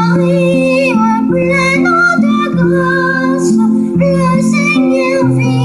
Maria, plena de grâce, le Seigneur vient.